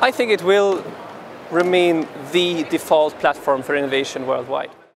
I think it will remain the default platform for innovation worldwide.